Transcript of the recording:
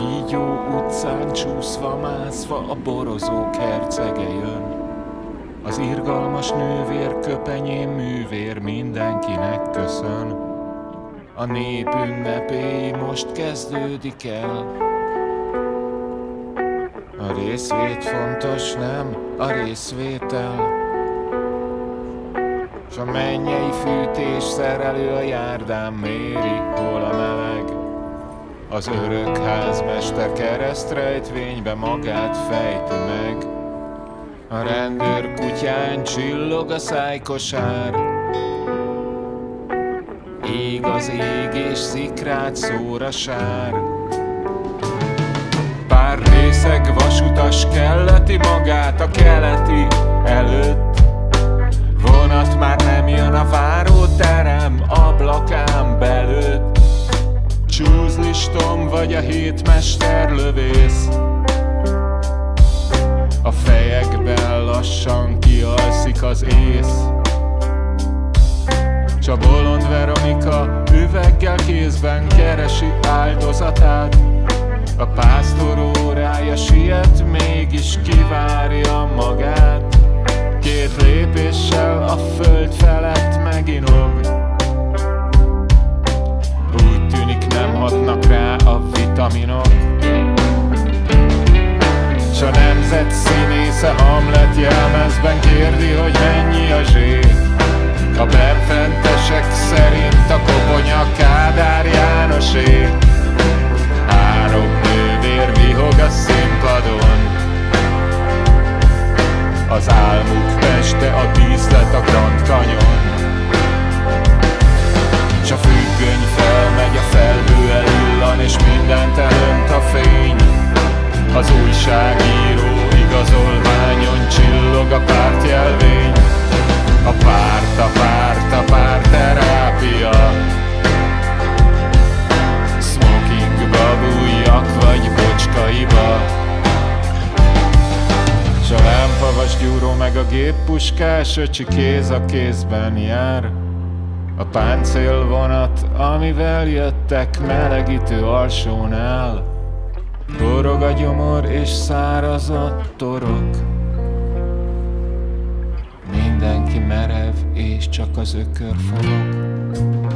kígyó utcán csúszva mászva a borozók hercege jön. Az irgalmas nővér köpenyén művér mindenkinek köszön. A nép ünnepély most kezdődik el. A részvét fontos, nem a részvétel. S a mennyei fűtés szerelő a járdán méri, hol a meleg. Az örök házmester keresztrejtvénybe magát fejti meg. A rendőr kutyán csillog a szájkosár. Ég az ég és szikrát szóra sár. Pár részeg vasutas kelleti magát a keleti előtt. Vagy a hétmester lövész. A fejekben lassan kialszik az ész. S a bolond Veronika üveggel kézben keresi áldozatát. A pásztor órája siet, mégis kivárja magát. Két lépéssel a föld S a nemzet színésze Hamlet jelmezben kérdi, hogy mennyi a zsét A benfentesek szerint a koponya Kádár Jánosé Három nővér vihog a színpadon. Az álmuk peste, a díszlet a Grand Canyon. S a függöny felmegy, a felhő elillan És mindent elönt a fény. Az újságíró meg a géppuskás öcsi kéz a kézben jár. A páncélvonat, amivel jöttek melegítő alsónál Forog a gyomor és száraz a torok. Mindenki merev és csak az ökör forog